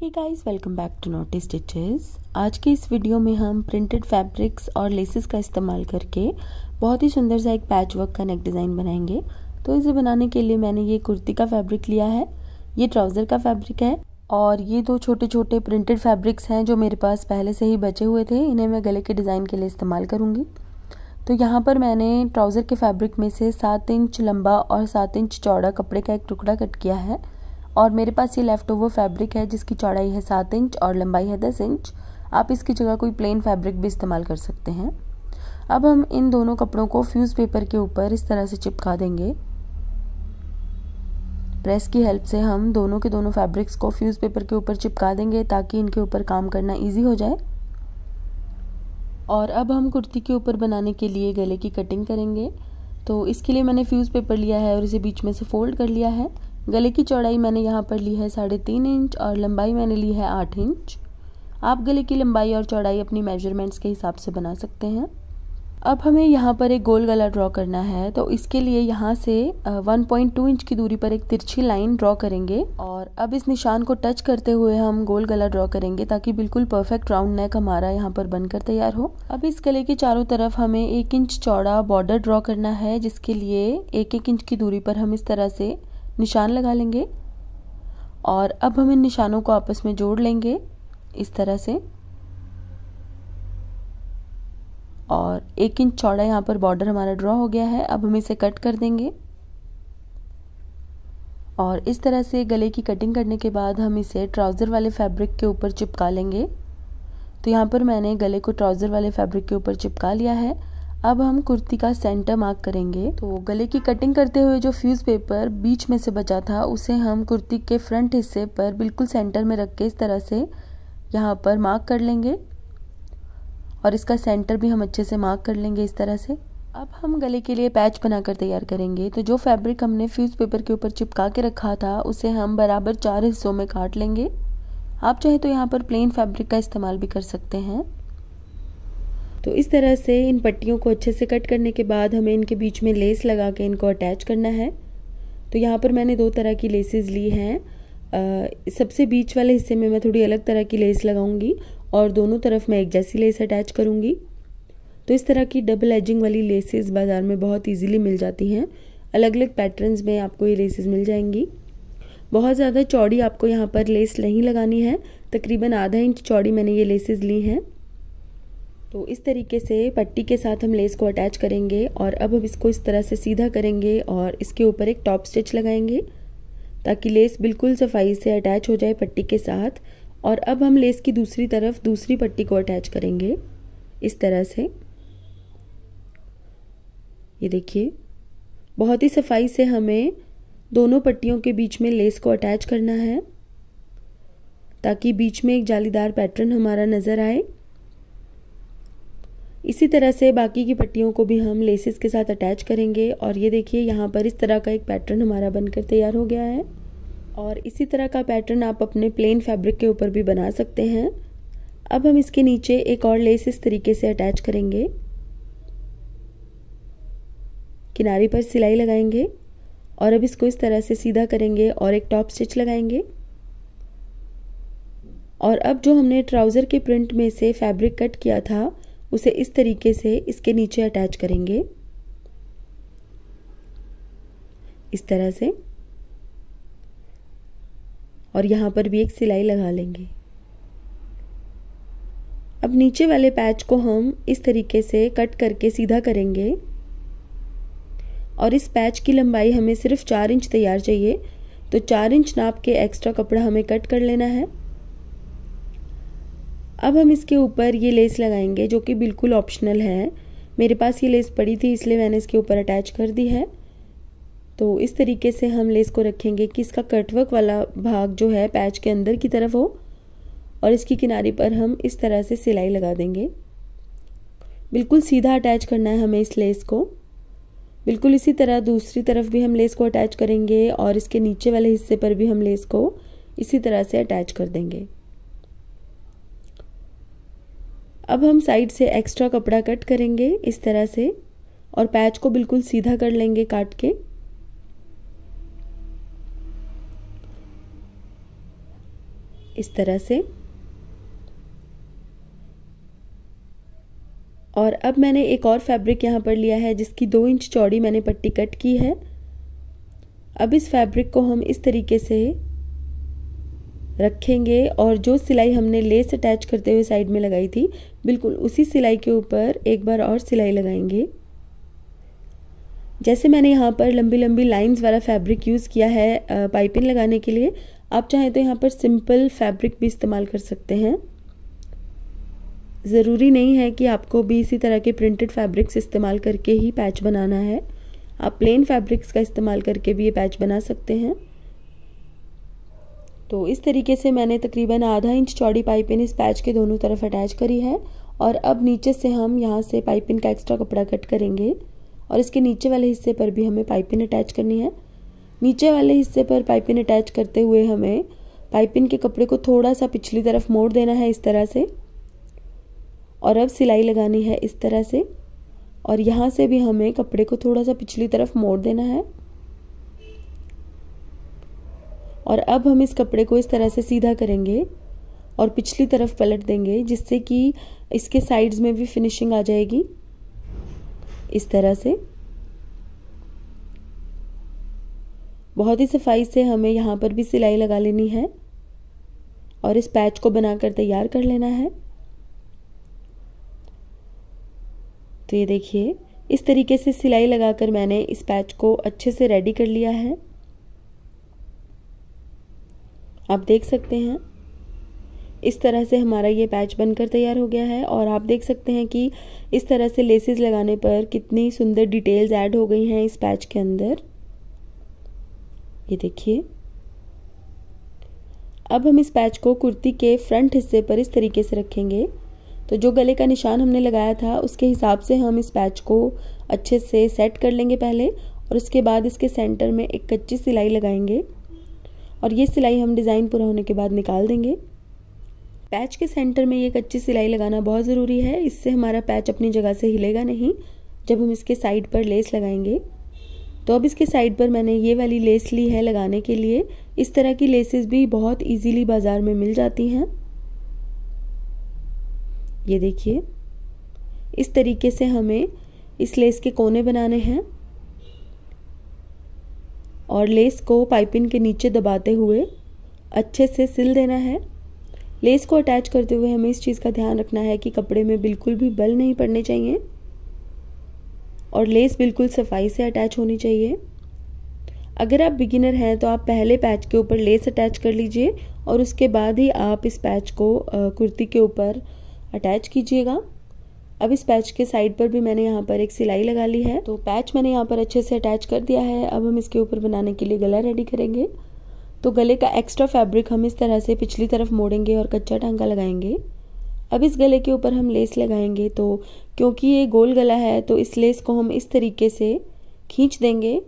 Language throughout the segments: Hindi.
Hey guys welcome back to Knotty Stitches आज के इस वीडियो में हम प्रिंटेड फैब्रिक्स और लेसेस का इस्तेमाल करके बहुत ही सुंदर सा एक पैच वर्क का नेक डिज़ाइन बनाएँगे। तो इसे बनाने के लिए मैंने ये कुर्ती का फैब्रिक लिया है, ये ट्राउज़र का फैब्रिक है और ये दो छोटे छोटे प्रिंटेड फैब्रिक्स हैं जो मेरे पास पहले से ही बचे हुए थे, इन्हें मैं गले के डिज़ाइन के लिए इस्तेमाल करूँगी। तो यहाँ पर मैंने ट्राउज़र के फैब्रिक में से सात इंच लंबा और सात इंच चौड़ा कपड़े का एक टुकड़ा कट किया है। और मेरे पास ये लेफ़्ट ओवर फैब्रिक है जिसकी चौड़ाई है सात इंच और लंबाई है दस इंच। आप इसकी जगह कोई प्लेन फैब्रिक भी इस्तेमाल कर सकते हैं। अब हम इन दोनों कपड़ों को फ्यूज़ पेपर के ऊपर इस तरह से चिपका देंगे। प्रेस की हेल्प से हम दोनों के दोनों फैब्रिक्स को फ्यूज़ पेपर के ऊपर चिपका देंगे ताकि इनके ऊपर काम करना इजी हो जाए। और अब हम कुर्ती के ऊपर बनाने के लिए गले की कटिंग करेंगे। तो इसके लिए मैंने फ्यूज़ पेपर लिया है और इसे बीच में से फोल्ड कर लिया है। गले की चौड़ाई मैंने यहाँ पर ली है साढ़े तीन इंच और लंबाई मैंने ली है आठ इंच। आप गले की लंबाई और चौड़ाई अपनी मेजरमेंट्स के हिसाब से बना सकते हैं। अब हमें यहाँ पर एक गोल गला ड्रॉ करना है तो इसके लिए यहाँ से 1.2 इंच की दूरी पर एक तिरछी लाइन ड्रॉ करेंगे और अब इस निशान को टच करते हुए हम गोल गला ड्रॉ करेंगे ताकि बिल्कुल परफेक्ट राउंड नेक हमारा यहाँ पर बनकर तैयार हो। अब इस गले के चारों तरफ़ हमें एक इंच चौड़ा बॉर्डर ड्रॉ करना है, जिसके लिए एक एक इंच की दूरी पर हम इस तरह से निशान लगा लेंगे और अब हम इन निशानों को आपस में जोड़ लेंगे इस तरह से। और एक इंच चौड़ा यहाँ पर बॉर्डर हमारा ड्रॉ हो गया है, अब हम इसे कट कर देंगे। और इस तरह से गले की कटिंग करने के बाद हम इसे ट्राउज़र वाले फैब्रिक के ऊपर चिपका लेंगे। तो यहाँ पर मैंने गले को ट्राउज़र वाले फैब्रिक के ऊपर चिपका लिया है। अब हम कुर्ती का सेंटर मार्क करेंगे। तो गले की कटिंग करते हुए जो फ्यूज़ पेपर बीच में से बचा था, उसे हम कुर्ती के फ्रंट हिस्से पर बिल्कुल सेंटर में रख के इस तरह से यहाँ पर मार्क कर लेंगे। और इसका सेंटर भी हम अच्छे से मार्क कर लेंगे इस तरह से। अब हम गले के लिए पैच बनाकर तैयार करेंगे। तो जो फैब्रिक हमने फ्यूज़ पेपर के ऊपर चिपका के रखा था, उसे हम बराबर चार हिस्सों में काट लेंगे। आप चाहे तो यहाँ पर प्लेन फैब्रिक का इस्तेमाल भी कर सकते हैं। तो इस तरह से इन पट्टियों को अच्छे से कट करने के बाद हमें इनके बीच में लेस लगा के इनको अटैच करना है। तो यहाँ पर मैंने दो तरह की लेसेस ली हैं। सबसे बीच वाले हिस्से में मैं थोड़ी अलग तरह की लेस लगाऊँगी और दोनों तरफ़ मैं एक जैसी लेस अटैच करूँगी। तो इस तरह की डबल एजिंग वाली लेसेस बाज़ार में बहुत ईजीली मिल जाती हैं। अलग अलग पैटर्न्स में आपको ये लेसेस मिल जाएँगी। बहुत ज़्यादा चौड़ी आपको यहाँ पर लेस नहीं लगानी है। तकरीबन आधा इंच चौड़ी मैंने ये लेसेस ली हैं। तो इस तरीके से पट्टी के साथ हम लेस को अटैच करेंगे और अब हम इसको इस तरह से सीधा करेंगे और इसके ऊपर एक टॉप स्टिच लगाएँगे ताकि लेस बिल्कुल सफ़ाई से अटैच हो जाए पट्टी के साथ और अब हम लेस की दूसरी तरफ़ दूसरी पट्टी को अटैच करेंगे इस तरह से। ये देखिए, बहुत ही सफ़ाई से हमें दोनों पट्टियों के बीच में लेस को अटैच करना है ताकि बीच में एक जालीदार पैटर्न हमारा नज़र आए। इसी तरह से बाकी की पट्टियों को भी हम लेसेस के साथ अटैच करेंगे और ये देखिए, यहाँ पर इस तरह का एक पैटर्न हमारा बनकर तैयार हो गया है। और इसी तरह का पैटर्न आप अपने प्लेन फैब्रिक के ऊपर भी बना सकते हैं। अब हम इसके नीचे एक और लेस इस तरीके से अटैच करेंगे। किनारे पर सिलाई लगाएँगे और अब इसको इस तरह से सीधा करेंगे और एक टॉप स्टिच लगाएँगे। और अब जो हमने ट्राउज़र के प्रिंट में से फैब्रिक कट किया था उसे इस तरीके से इसके नीचे अटैच करेंगे। इस तरह से। और यहाँ पर भी एक सिलाई लगा लेंगे। अब नीचे वाले पैच को हम इस तरीके से कट करके सीधा करेंगे। और इस पैच की लंबाई हमें सिर्फ़ चार इंच तैयार चाहिए। तो चार इंच नाप के एक्स्ट्रा कपड़ा हमें कट कर लेना है। अब हम इसके ऊपर ये लेस लगाएँगे, जो कि बिल्कुल ऑप्शनल है। मेरे पास ये लेस पड़ी थी, इसलिए मैंने इसके ऊपर अटैच कर दी है। तो इस तरीके से हम लेस को रखेंगे कि इसका कटवर्क वाला भाग जो है पैच के अंदर की तरफ़ हो, और इसकी किनारे पर हम इस तरह से सिलाई लगा देंगे। बिल्कुल सीधा अटैच करना है हमें इस लेस को। बिल्कुल इसी तरह दूसरी तरफ़ भी हम लेस को अटैच करेंगे, और इसके नीचे वाले हिस्से पर भी हम लेस को इसी तरह से अटैच कर देंगे। अब हम साइड से एक्स्ट्रा कपड़ा कट करेंगे इस तरह से और पैच को बिल्कुल सीधा कर लेंगे काट के। इस तरह से। और अब मैंने एक और फैब्रिक यहाँ पर लिया है जिसकी दो इंच चौड़ी मैंने पट्टी कट की है। अब इस फैब्रिक को हम इस तरीके से रखेंगे और जो सिलाई हमने लेस अटैच करते हुए साइड में लगाई थी, बिल्कुल उसी सिलाई के ऊपर एक बार और सिलाई लगाएँगे। जैसे मैंने यहाँ पर लंबी लंबी लाइंस वाला फैब्रिक यूज़ किया है पाइपिंग लगाने के लिए, आप चाहें तो यहाँ पर सिंपल फैब्रिक भी इस्तेमाल कर सकते हैं। ज़रूरी नहीं है कि आपको भी इसी तरह के प्रिंटेड फैब्रिक्स इस्तेमाल करके ही पैच बनाना है। आप प्लेन फैब्रिक्स का इस्तेमाल करके भी ये पैच बना सकते हैं। तो इस तरीके से मैंने तकरीबन आधा इंच चौड़ी पाइपिंग इस पैच के दोनों तरफ़ अटैच करी है और अब नीचे से हम यहाँ से पाइपिंग का एक्स्ट्रा कपड़ा कट करेंगे और इसके नीचे वाले हिस्से पर भी हमें पाइपिंग अटैच करनी है। नीचे वाले हिस्से पर पाइपिंग अटैच करते हुए हमें पाइपिंग के कपड़े को थोड़ा सा पिछली तरफ़ मोड़ देना है इस तरह से और अब सिलाई लगानी है इस तरह से और यहाँ से भी हमें कपड़े को थोड़ा सा पिछली तरफ़ मोड़ देना है। और अब हम इस कपड़े को इस तरह से सीधा करेंगे और पिछली तरफ़ पलट देंगे, जिससे कि इसके साइड्स में भी फिनिशिंग आ जाएगी। इस तरह से। बहुत ही सफ़ाई से हमें यहाँ पर भी सिलाई लगा लेनी है और इस पैच को बनाकर तैयार कर लेना है। तो ये देखिए, इस तरीके से सिलाई लगाकर मैंने इस पैच को अच्छे से रेडी कर लिया है। आप देख सकते हैं। इस तरह से हमारा ये पैच बनकर तैयार हो गया है और आप देख सकते हैं कि इस तरह से लेसेस लगाने पर कितनी सुंदर डिटेल्स ऐड हो गई हैं इस पैच के अंदर। ये देखिए। अब हम इस पैच को कुर्ती के फ्रंट हिस्से पर इस तरीके से रखेंगे। तो जो गले का निशान हमने लगाया था, उसके हिसाब से हम इस पैच को अच्छे से सेट कर लेंगे पहले और उसके बाद इसके सेंटर में एक कच्ची सिलाई लगाएँगे। और ये सिलाई हम डिज़ाइन पूरा होने के बाद निकाल देंगे। पैच के सेंटर में ये कच्ची सिलाई लगाना बहुत ज़रूरी है। इससे हमारा पैच अपनी जगह से हिलेगा नहीं। जब हम इसके साइड पर लेस लगाएँगे तो अब इसके साइड पर मैंने ये वाली लेस ली है लगाने के लिए। इस तरह की लेसेस भी बहुत इजीली बाज़ार में मिल जाती हैं। ये देखिए, इस तरीके से हमें इस लेस के कोने बनाने हैं। और लेस को पाइपिंग के नीचे दबाते हुए अच्छे से सिल देना है। लेस को अटैच करते हुए हमें इस चीज़ का ध्यान रखना है कि कपड़े में बिल्कुल भी बल नहीं पड़ने चाहिए और लेस बिल्कुल सफ़ाई से अटैच होनी चाहिए। अगर आप बिगिनर हैं तो आप पहले पैच के ऊपर लेस अटैच कर लीजिए और उसके बाद ही आप इस पैच को कुर्ती के ऊपर अटैच कीजिएगा। अब इस पैच के साइड पर भी मैंने यहाँ पर एक सिलाई लगा ली है। तो पैच मैंने यहाँ पर अच्छे से अटैच कर दिया है। अब हम इसके ऊपर बनाने के लिए गला रेडी करेंगे। तो गले का एक्स्ट्रा फैब्रिक हम इस तरह से पिछली तरफ़ मोड़ेंगे और कच्चा टांका लगाएँगे। अब इस गले के ऊपर हम लेस लगाएँगे। तो क्योंकि ये गोल गला है तो इस लेस को हम इस तरीके से खींच देंगे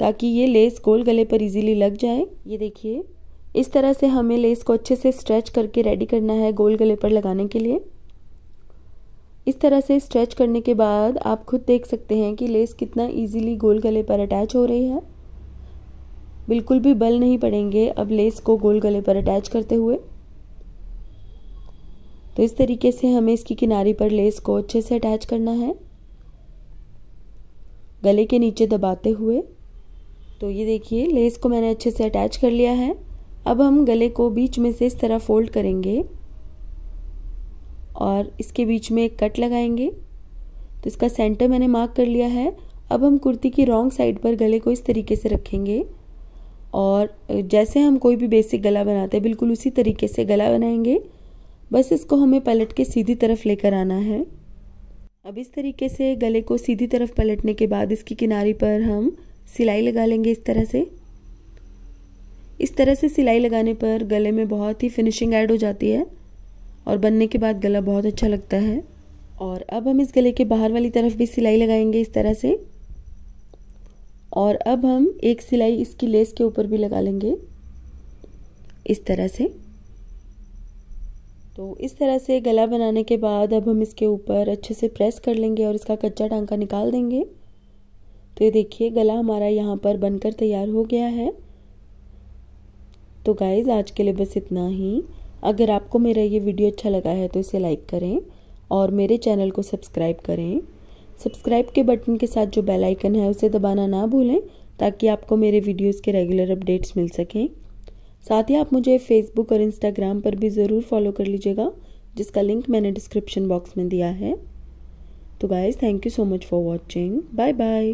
ताकि ये लेस गोल गले पर इजीली लग जाए। ये देखिए, इस तरह से हमें लेस को अच्छे से स्ट्रेच करके रेडी करना है गोल गले पर लगाने के लिए। इस तरह से स्ट्रेच करने के बाद आप खुद देख सकते हैं कि लेस कितना इजीली गोल गले पर अटैच हो रही है। बिल्कुल भी बल नहीं पड़ेंगे अब लेस को गोल गले पर अटैच करते हुए। तो इस तरीके से हमें इसकी किनारी पर लेस को अच्छे से अटैच करना है। गले के नीचे दबाते हुए। तो ये देखिए लेस को मैंने अच्छे से अटैच कर लिया है। अब हम गले को बीच में से इस तरह फोल्ड करेंगे। और इसके बीच में एक कट लगाएँगे। तो इसका सेंटर मैंने मार्क कर लिया है। अब हम कुर्ती की रॉन्ग साइड पर गले को इस तरीके से रखेंगे। और जैसे हम कोई भी बेसिक गला बनाते हैं, बिल्कुल उसी तरीके से गला बनाएँगे। बस इसको हमें पलट के सीधी तरफ़ लेकर आना है। अब इस तरीके से गले को सीधी तरफ़ पलटने के बाद इसकी किनारी पर हम सिलाई लगा लेंगे इस तरह से। इस तरह से सिलाई लगाने पर गले में बहुत ही फिनिशिंग ऐड हो जाती है। और बनने के बाद गला बहुत अच्छा लगता है। और अब हम इस गले के बाहर वाली तरफ़ भी सिलाई लगाएँगे इस तरह से। और अब हम एक सिलाई इसकी लेस के ऊपर भी लगा लेंगे। इस तरह से। तो इस तरह से गला बनाने के बाद अब हम इसके ऊपर अच्छे से प्रेस कर लेंगे और इसका कच्चा टांका निकाल देंगे। तो ये देखिए, गला हमारा यहाँ पर बनकर तैयार हो गया है। तो गाइज़ आज के लिए बस इतना ही। अगर आपको मेरा ये वीडियो अच्छा लगा है तो इसे लाइक करें और मेरे चैनल को सब्सक्राइब करें। सब्सक्राइब के बटन के साथ जो बेल आइकन है उसे दबाना ना भूलें ताकि आपको मेरे वीडियोस के रेगुलर अपडेट्स मिल सकें। साथ ही आप मुझे फेसबुक और इंस्टाग्राम पर भी ज़रूर फॉलो कर लीजिएगा, जिसका लिंक मैंने डिस्क्रिप्शन बॉक्स में दिया है। तो guys thank you so much for watching bye bye